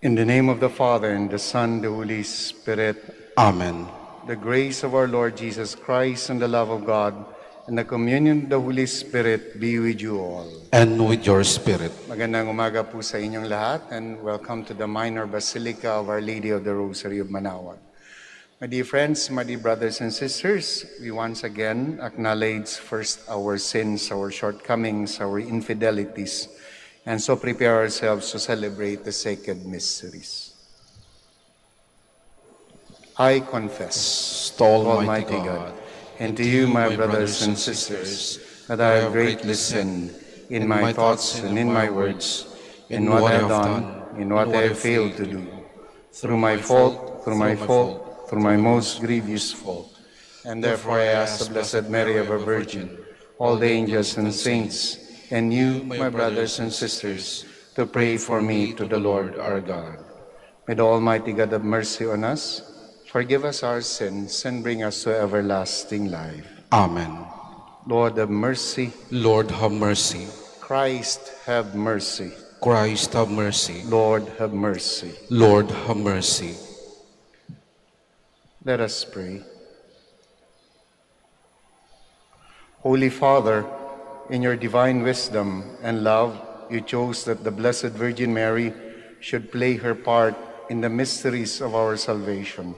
In the name of the Father, and the Son, and the Holy Spirit, Amen. the grace of our Lord Jesus Christ, and the love of God, and the communion of the Holy Spirit be with you all. And with your spirit. Magandang umaga po sa inyong lahat, and welcome to the Minor Basilica of Our Lady of the Rosary of Manaoag. My dear friends, my dear brothers and sisters, we once again acknowledge first our sins, our shortcomings, our infidelities, and so prepare ourselves to celebrate the sacred mysteries. I confess To Almighty God, and to you, my brothers and sisters, that I have greatly sinned in my thoughts and in my words, in what I have done, in what I have failed to do, through my fault, through my fault, through my most grievous fault. And therefore I ask the Blessed Mary, ever Virgin, all the angels and saints, and you, my brothers and sisters, to pray for me to the Lord our God. May the Almighty God have mercy on us, forgive us our sins, and bring us to everlasting life. Amen. Lord have mercy. Lord, have mercy. Christ have mercy. Christ, have mercy. Lord have mercy. Lord, have mercy. Let us pray. Holy Father, in your divine wisdom and love, you chose that the Blessed Virgin Mary should play her part in the mysteries of our salvation.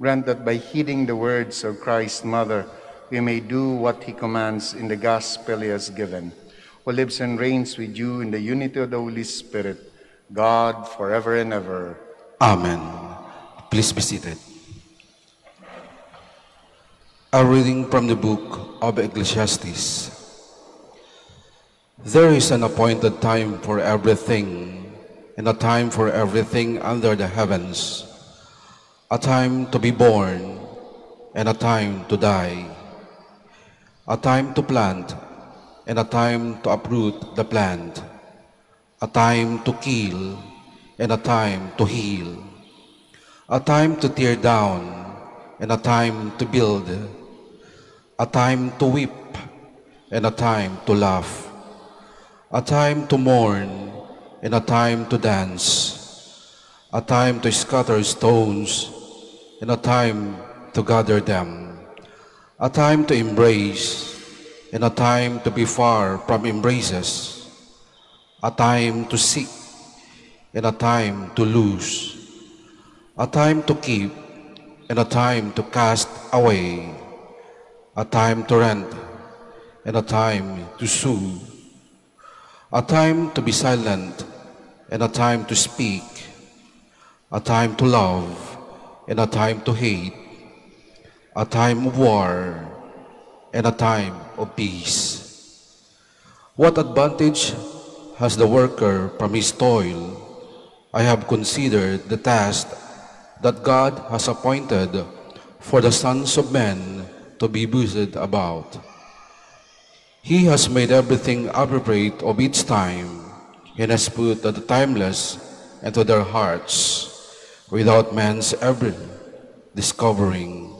Grant that by heeding the words of Christ's mother, we may do what he commands in the gospel he has given, who lives and reigns with you in the unity of the Holy Spirit, God forever and ever. Amen. Please be seated. A reading from the book of Ecclesiastes. There is an appointed time for everything, and a time for everything under the heavens, a time to be born, and a time to die, a time to plant, and a time to uproot the plant, a time to kill, and a time to heal, a time to tear down, and a time to build, a time to weep, and a time to laugh, a time to mourn, and a time to dance, a time to scatter stones, and a time to gather them, a time to embrace, and a time to be far from embraces, a time to seek, and a time to lose, a time to keep, and a time to cast away, a time to rent, and a time to sue, a time to be silent, and a time to speak, a time to love, and a time to hate, a time of war, and a time of peace. What advantage has the worker from his toil? I have considered the task that God has appointed for the sons of men to be busied about. He has made everything appropriate of its time and has put the timeless into their hearts without man's ever discovering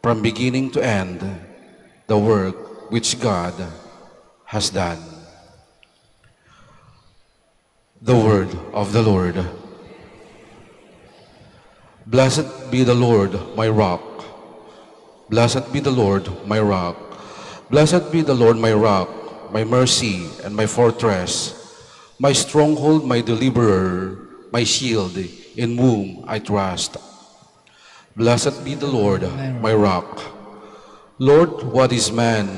from beginning to end the work which God has done. The word of the Lord. Blessed be the Lord, my rock. Blessed be the Lord, my rock. Blessed be the Lord, my rock, my mercy and my fortress, my stronghold, my deliverer, my shield, in whom I trust. Blessed be the Lord, my rock. Lord, what is man,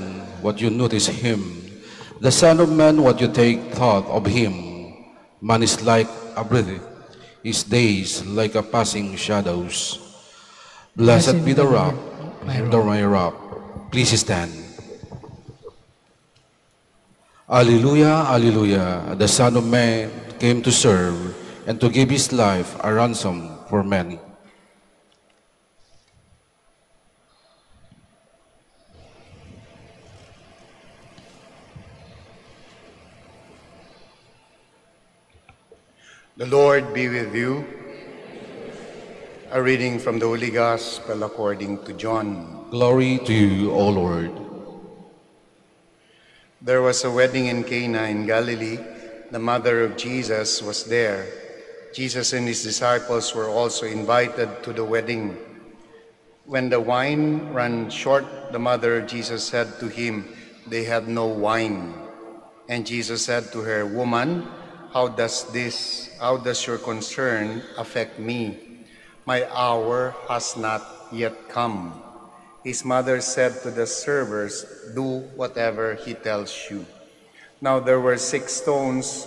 what you notice him? The Son of Man, what you take thought of him? Man is like a breath, his days like a passing shadows. Blessed be the rock, the my rock. Please stand. Alleluia, Alleluia. The Son of Man came to serve and to give his life a ransom for many. The Lord be with you. A reading from the Holy Gospel according to John. Glory to you, O Lord. There was a wedding in Cana in Galilee. The mother of Jesus was there. Jesus and his disciples were also invited to the wedding. When the wine ran short, the mother of Jesus said to him, They have no wine. And Jesus said to her, Woman, how does this, how does your concern affect me? My hour has not yet come. His mother said to the servers, Do whatever he tells you. Now there were six stones,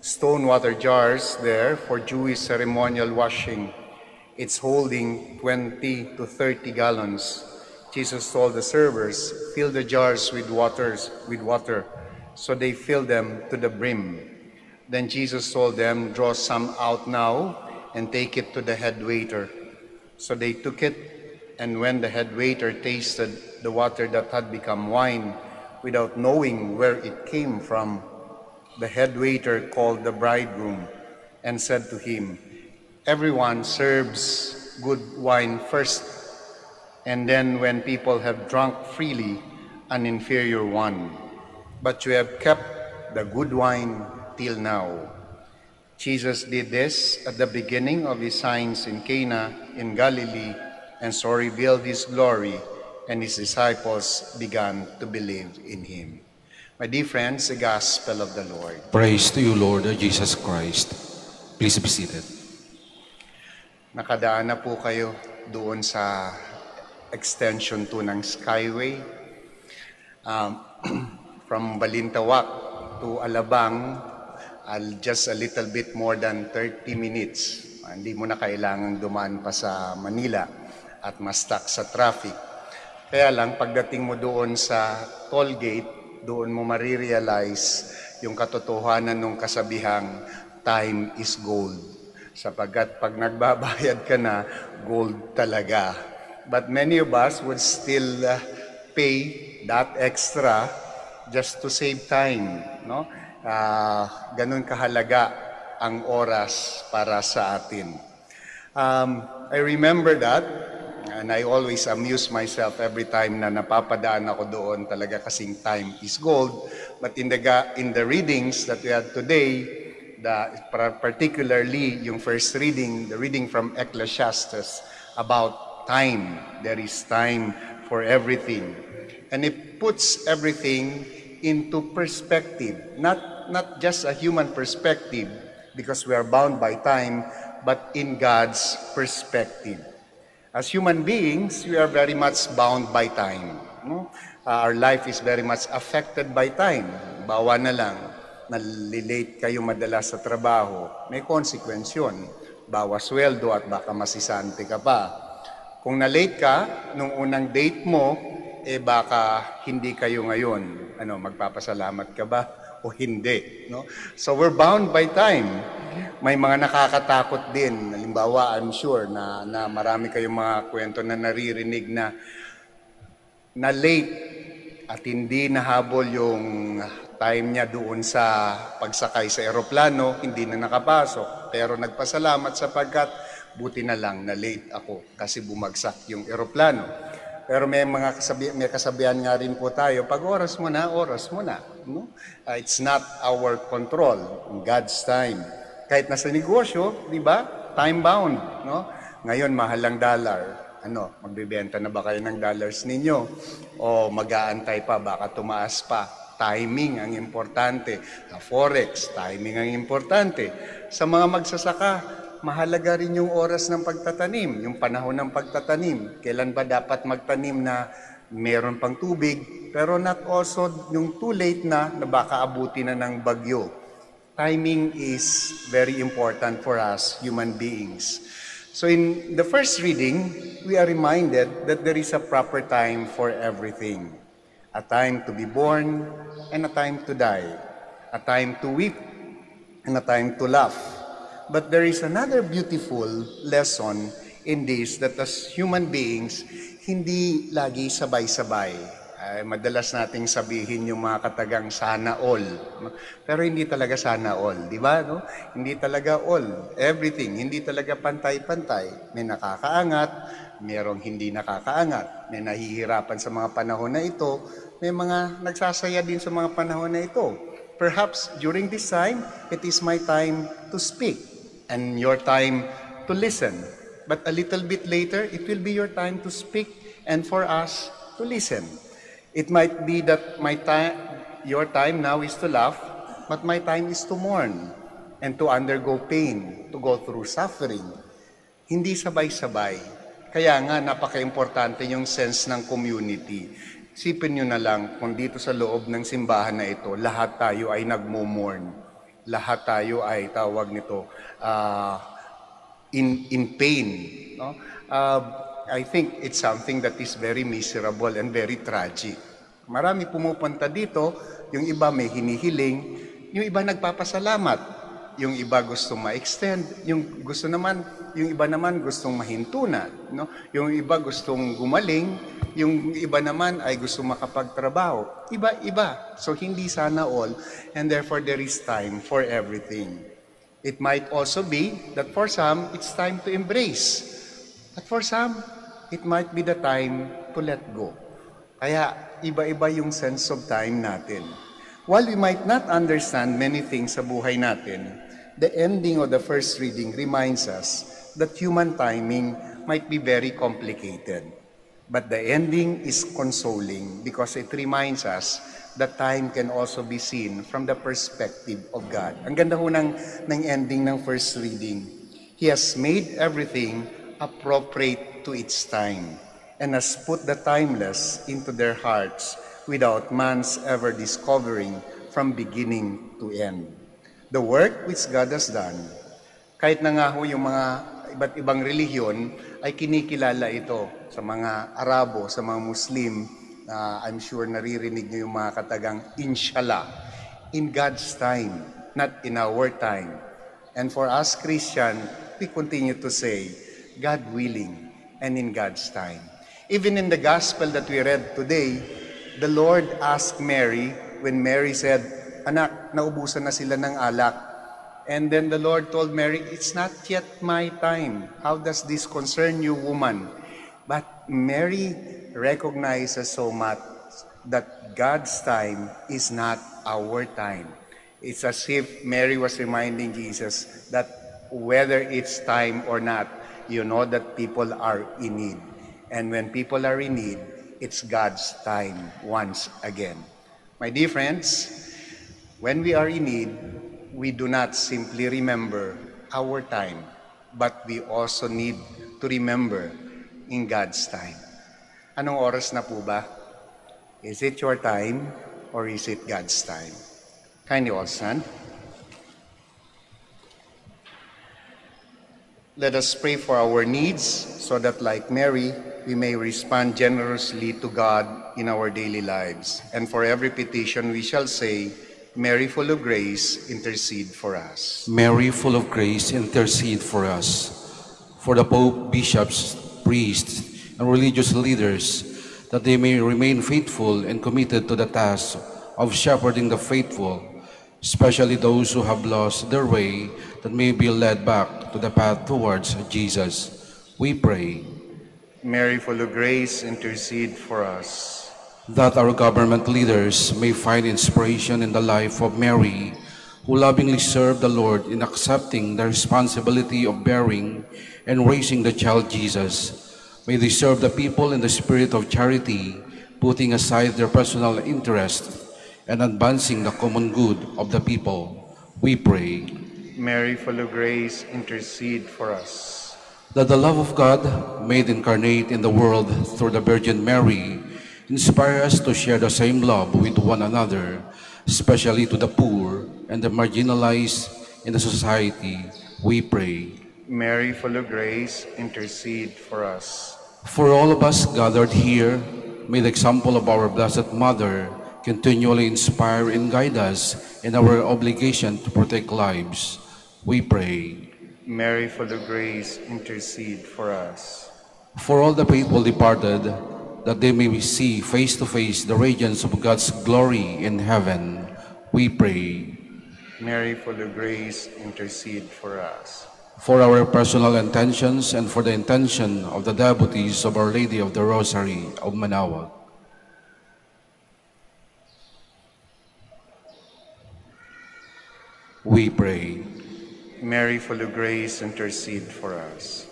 stone water jars there for Jewish ceremonial washing. It's holding 20 to 30 gallons. Jesus told the servers, Fill the jars with waters with water. So they filled them to the brim. Then Jesus told them, Draw some out now and take it to the head waiter. So they took it and when the head waiter tasted the water that had become wine, without knowing where it came from, the head waiter called the bridegroom and said to him, Everyone serves good wine first, and then when people have drunk freely, an inferior one. But you have kept the good wine till now. Jesus did this at the beginning of his signs in Cana in Galilee and so revealed his glory, and his disciples began to believe in him. My dear friends, the gospel of the Lord. Praise to you, Lord Jesus Christ. Please be seated. Nakadaan na po kayo doon sa extension 2 ng Skyway. Um, from Balintawak to Alabang, uh, just a little bit more than 30 minutes. Hindi mo na kailangang dumaan pa sa Manila at ma-stuck sa traffic. Kaya lang, pagdating mo doon sa toll gate, doon mo marirealize yung katotohanan ng kasabihang time is gold. Sapagkat pag nagbabayad ka na, gold talaga. But many of us would still uh, pay that extra just to save time. No? Uh, ganun kahalaga ang oras para sa atin. Um, I remember that And I always amuse myself every time na napapadaan ako doon talaga kasing time is gold. But in the, in the readings that we had today, the, particularly yung first reading, the reading from Ecclesiastes about time. There is time for everything. And it puts everything into perspective. Not, not just a human perspective, because we are bound by time, but in God's perspective. As human beings, we are very much bound by time. No? Uh, our life is very much affected by time. Bawa na lang, nalilate kayo madalas sa trabaho, may consequence yun. Bawa sweldo at baka masisante ka pa. Kung na-late ka, nung unang date mo, eh baka hindi kayo ngayon. Ano, magpapasalamat ka ba? O hindi. No? So we're bound by time. May mga nakakatakot din. Halimbawa, I'm sure na, na marami kayong mga kwento na naririnig na na late at hindi nahabol yung time niya doon sa pagsakay sa eroplano, hindi na nakapasok. Pero nagpasalamat sapagkat buti na lang na late ako kasi bumagsak yung eroplano. Pero may mga kasabi, may kasabihan nga rin po tayo, pag oras mo na, oras mo na. No? Uh, it's not our control, God's time. Kahit nasa negosyo, di ba? Time bound. No? Ngayon, mahal ang dollar. Ano, magbibenta na ba kayo ng dollars ninyo? O mag-aantay pa, baka tumaas pa. Timing ang importante. Forex, timing ang importante. Sa mga magsasaka, mahalaga rin yung oras ng pagtatanim, yung panahon ng pagtatanim. Kailan ba dapat magtanim na meron pang tubig, pero not also yung too late na na baka abuti na ng bagyo. Timing is very important for us human beings. So in the first reading, we are reminded that there is a proper time for everything. A time to be born and a time to die. A time to weep and a time to laugh But there is another beautiful lesson in this that as human beings, hindi lagi sabay-sabay. Ay, madalas nating sabihin yung mga katagang sana all. Pero hindi talaga sana all, di ba? No? Hindi talaga all. Everything, hindi talaga pantay-pantay. May nakakaangat, mayroong hindi nakakaangat. May nahihirapan sa mga panahon na ito, may mga nagsasaya din sa mga panahon na ito. Perhaps during this time, it is my time to speak and your time to listen. But a little bit later, it will be your time to speak and for us to listen. It might be that my time, your time now is to laugh, but my time is to mourn and to undergo pain, to go through suffering. Hindi sabay-sabay. Kaya nga, napaka-importante yung sense ng community. Sipin nyo na lang, kung dito sa loob ng simbahan na ito, lahat tayo ay nagmumorn. Lahat tayo ay tawag nito, uh, in, in pain. No? Uh, I think it's something that is very miserable and very tragic. Marami pumupunta dito, yung iba may hinihiling, yung iba nagpapasalamat yung iba gusto ma-extend, yung gusto naman, yung iba naman gustong mahintunan, no? Yung iba gustong gumaling, yung iba naman ay gusto makapagtrabaho. Iba-iba. So hindi sana all and therefore there is time for everything. It might also be that for some it's time to embrace. But for some, it might be the time to let go. Kaya iba-iba yung sense of time natin. While we might not understand many things sa buhay natin, the ending of the first reading reminds us that human timing might be very complicated. But the ending is consoling because it reminds us that time can also be seen from the perspective of God. Ang ganda ho ng, ng ending ng first reading. He has made everything appropriate to its time and has put the timeless into their hearts without man's ever discovering from beginning to end the work which God has done, kahit na nga ho yung mga iba't ibang relihiyon, ay kinikilala ito sa mga Arabo, sa mga Muslim, uh, I'm sure naririnig niyo yung mga katagang inshallah, in God's time, not in our time. And for us Christian, we continue to say, God willing and in God's time. Even in the gospel that we read today, the Lord asked Mary, when Mary said, anak, naubusan na sila ng alak. And then the Lord told Mary, it's not yet my time. How does this concern you, woman? But Mary recognizes so much that God's time is not our time. It's as if Mary was reminding Jesus that whether it's time or not, you know that people are in need. And when people are in need, it's God's time once again. My dear friends, When we are in need, we do not simply remember our time, but we also need to remember in God's time. Anong oras na po ba? Is it your time or is it God's time? Kindly all stand. Let us pray for our needs so that like Mary, we may respond generously to God in our daily lives. And for every petition we shall say, Mary, full of grace, intercede for us. Mary, full of grace, intercede for us. For the Pope, bishops, priests, and religious leaders, that they may remain faithful and committed to the task of shepherding the faithful, especially those who have lost their way, that may be led back to the path towards Jesus. We pray. Mary, full of grace, intercede for us that our government leaders may find inspiration in the life of Mary, who lovingly served the Lord in accepting the responsibility of bearing and raising the child Jesus. May they serve the people in the spirit of charity, putting aside their personal interests and advancing the common good of the people. We pray. Mary, full of grace, intercede for us. That the love of God, made incarnate in the world through the Virgin Mary, Inspire us to share the same love with one another, especially to the poor and the marginalized in the society, we pray. Mary, full of grace, intercede for us. For all of us gathered here, may the example of our Blessed Mother continually inspire and guide us in our obligation to protect lives. We pray. Mary, full of grace, intercede for us. For all the faithful departed, that they may see face to face the radiance of God's glory in heaven. We pray. Mary, full of grace, intercede for us. For our personal intentions and for the intention of the devotees of Our Lady of the Rosary of Manaoag. We pray. Mary, full of grace, intercede for us.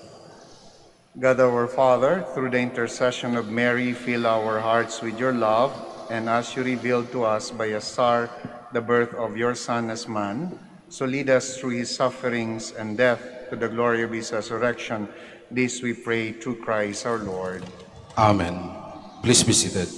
God our Father, through the intercession of Mary, fill our hearts with your love, and as you revealed to us by a star the birth of your Son as man, so lead us through his sufferings and death to the glory of his resurrection. This we pray through Christ our Lord. Amen. Please be seated.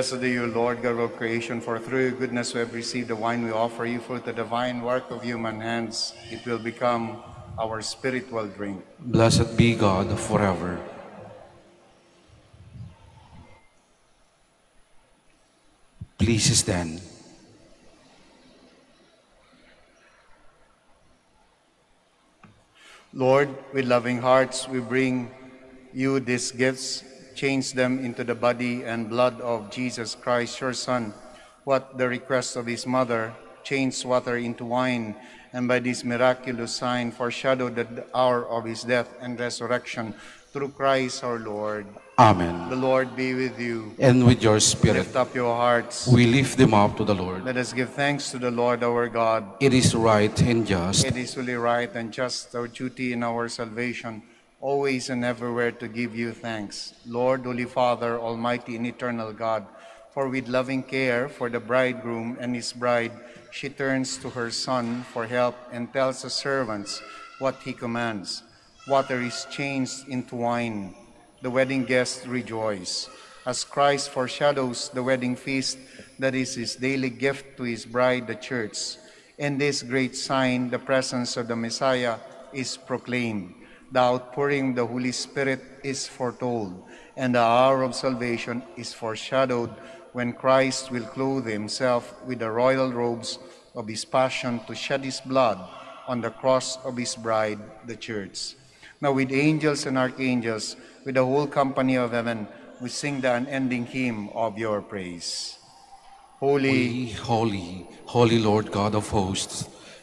Blessed are you, Lord, God of creation, for through your goodness we have received the wine we offer you, for the divine work of human hands, it will become our spiritual drink. Blessed be God forever. Please stand. Lord, with loving hearts, we bring you these gifts. Change them into the body and blood of Jesus Christ, your Son. What the request of his mother, change water into wine, and by this miraculous sign foreshadow the hour of his death and resurrection through Christ our Lord. Amen. The Lord be with you. And with your spirit, Lift up your hearts. we lift them up to the Lord. Let us give thanks to the Lord our God. It is right and just, It is fully right and just our duty in our salvation, always and everywhere to give you thanks. Lord, Holy Father, Almighty and Eternal God, for with loving care for the bridegroom and his bride, she turns to her son for help and tells the servants what he commands. Water is changed into wine. The wedding guests rejoice. As Christ foreshadows the wedding feast that is his daily gift to his bride, the church. In this great sign, the presence of the Messiah is proclaimed. The outpouring of the Holy Spirit is foretold, and the hour of salvation is foreshadowed when Christ will clothe himself with the royal robes of his passion to shed his blood on the cross of his bride, the church. Now, with angels and archangels, with the whole company of heaven, we sing the unending hymn of your praise. Holy, Holy, holy, Lord God of hosts,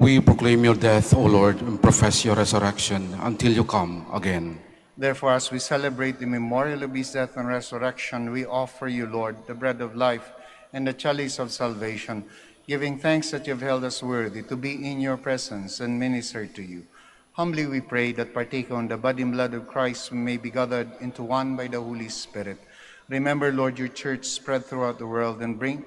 We proclaim your death, O Lord, and profess your resurrection until you come again. Therefore, as we celebrate the memorial of his death and resurrection, we offer you, Lord, the bread of life and the chalice of salvation, giving thanks that you have held us worthy to be in your presence and minister to you. Humbly we pray that partaking on the body and blood of Christ, may be gathered into one by the Holy Spirit. Remember, Lord, your church spread throughout the world and bring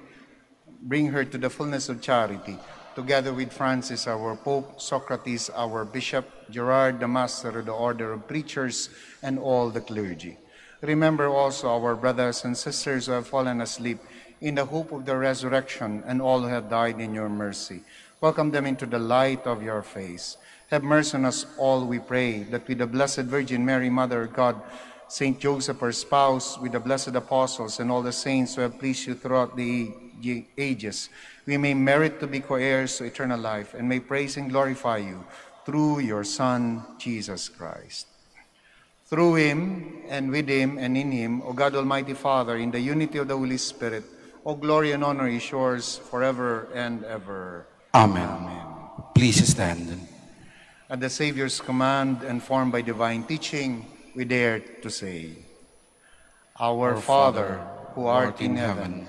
Bring her to the fullness of charity, together with Francis, our Pope, Socrates, our Bishop, Gerard, the Master of the Order of Preachers, and all the clergy. Remember also our brothers and sisters who have fallen asleep in the hope of the resurrection and all who have died in your mercy. Welcome them into the light of your face. Have mercy on us all, we pray, that with the Blessed Virgin Mary, Mother of God, Saint Joseph, her spouse, with the blessed apostles and all the saints who have pleased you throughout the ages, we may merit to be co-heirs to eternal life and may praise and glorify you through your Son, Jesus Christ. Through him, and with him, and in him, O God Almighty Father, in the unity of the Holy Spirit, all glory and honor is yours forever and ever. Amen. Please stand. At the Savior's command and formed by divine teaching, we dare to say, Our Father, who art in heaven,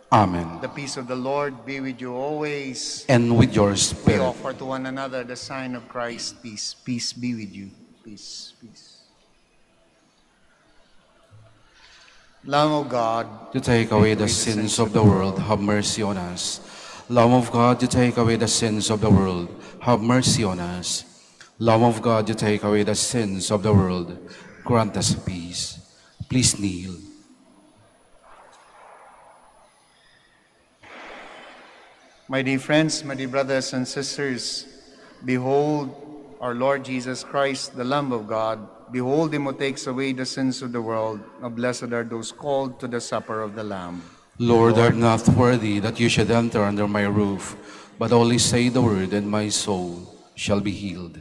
Amen. The peace of the Lord be with you always. And with your spirit. We offer to one another the sign of Christ. Peace. Peace be with you. Peace. Peace. Lamb of God, To take away the sins of the world, have mercy on us. Lamb of God, to take away the sins of the world, have mercy on us. Lamb of God, to take away the sins of the world, grant us peace. Please kneel. My dear friends, my dear brothers and sisters, behold our Lord Jesus Christ, the Lamb of God. Behold him who takes away the sins of the world. How blessed are those called to the supper of the Lamb. Lord, I'm not worthy that you should enter under my roof, but only say the word, and my soul shall be healed.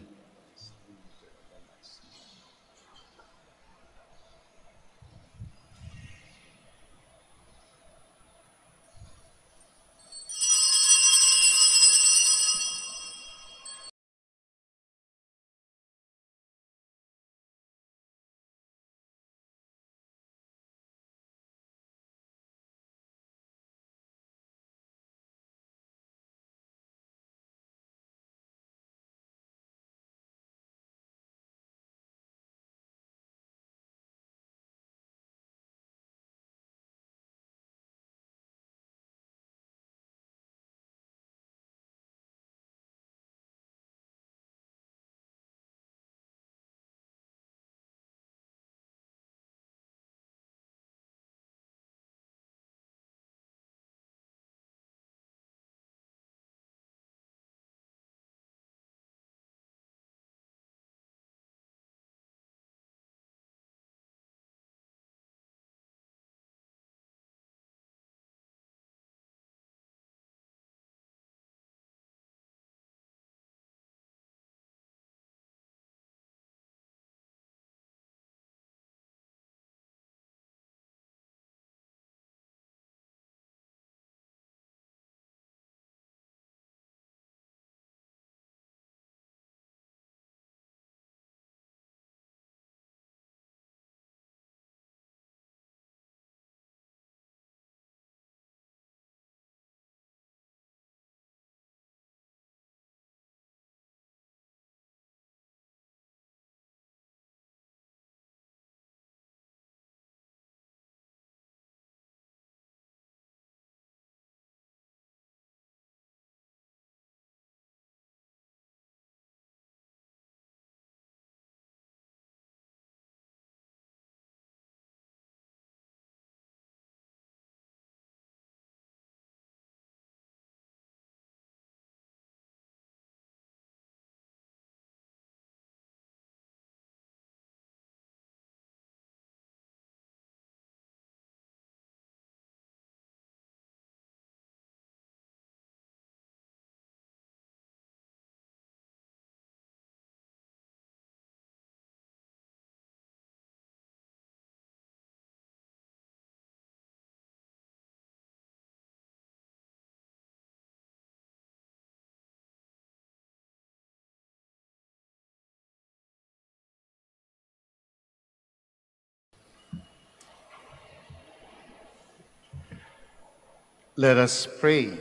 Let us pray.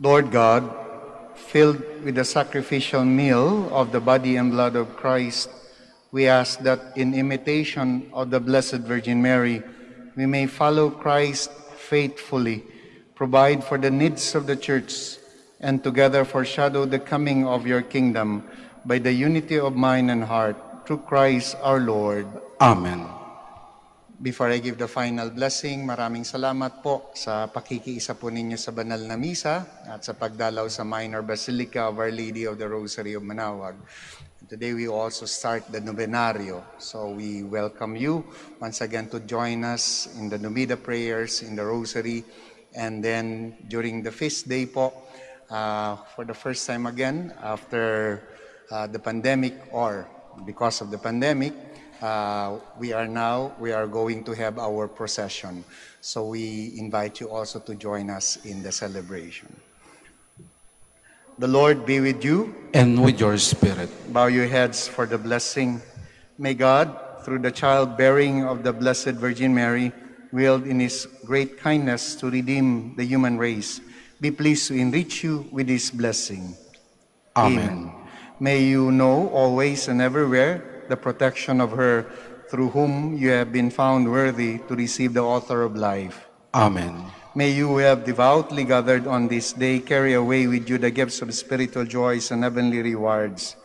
Lord God, filled with the sacrificial meal of the body and blood of Christ, we ask that in imitation of the Blessed Virgin Mary, we may follow Christ faithfully, provide for the needs of the church, and together foreshadow the coming of your kingdom by the unity of mind and heart through Christ our Lord. Amen. Before I give the final blessing, maraming salamat po sa pakikiisa po ninyo sa banal na misa at sa pagdalaw sa Minor Basilica of Our Lady of the Rosary of Manawag. Today we also start the Novenario. So we welcome you once again to join us in the Numida prayers, in the Rosary, and then during the feast day po, uh, for the first time again after uh, the pandemic or because of the pandemic, uh, we are now we are going to have our procession. So we invite you also to join us in the celebration. The Lord be with you. And with your spirit. Bow your heads for the blessing. May God, through the childbearing of the Blessed Virgin Mary, willed in His great kindness to redeem the human race, be pleased to enrich you with His blessing. Amen. May you know always and everywhere the protection of her through whom you have been found worthy to receive the author of life. Amen. May you who have devoutly gathered on this day carry away with you the gifts of spiritual joys and heavenly rewards.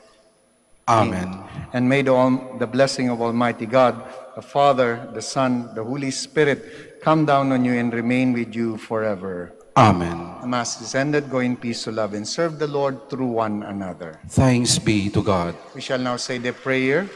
Amen. And may the, the blessing of Almighty God, the Father, the Son, the Holy Spirit come down on you and remain with you forever. Amen. The Mass is ended. Go in peace to love and serve the Lord through one another. Thanks be to God. We shall now say the prayer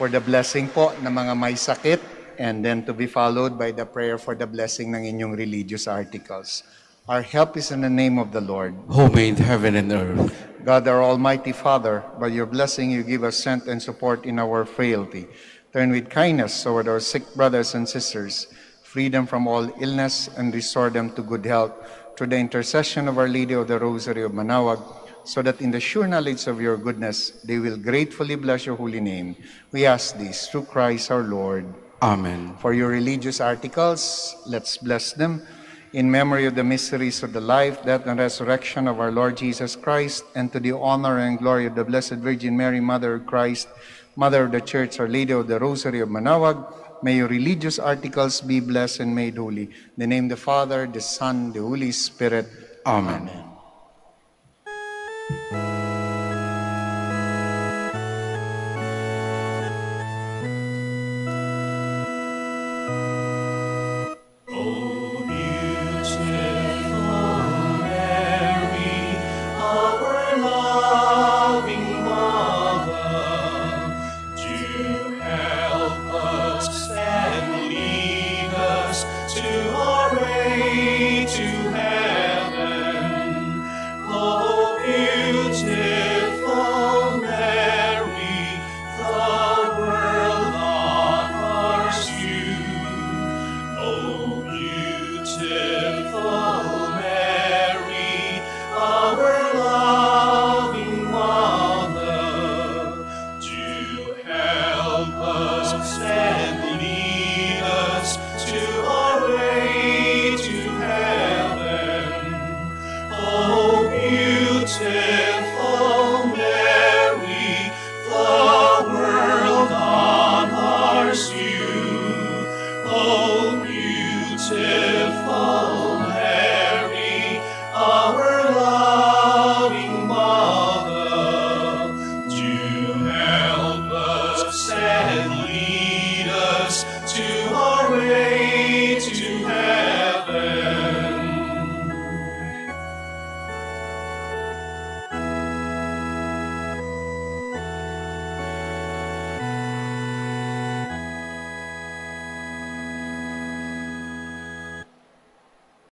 for the blessing po ng mga may sakit and then to be followed by the prayer for the blessing ng inyong religious articles. Our help is in the name of the Lord. Who made heaven and earth. God, our Almighty Father, by your blessing you give us strength and support in our frailty. Turn with kindness toward our sick brothers and sisters, free them from all illness, and restore them to good health through the intercession of Our Lady of the Rosary of Manaoag, so that in the sure knowledge of your goodness they will gratefully bless your holy name. We ask this through Christ our Lord. Amen. For your religious articles, let's bless them. In memory of the mysteries of the life, death, and resurrection of our Lord Jesus Christ, and to the honor and glory of the Blessed Virgin Mary, Mother of Christ, Mother of the Church, Our Lady of the Rosary of Manaoag, may your religious articles be blessed and made holy. In the name of the Father, the Son, the Holy Spirit. Amen. Amen.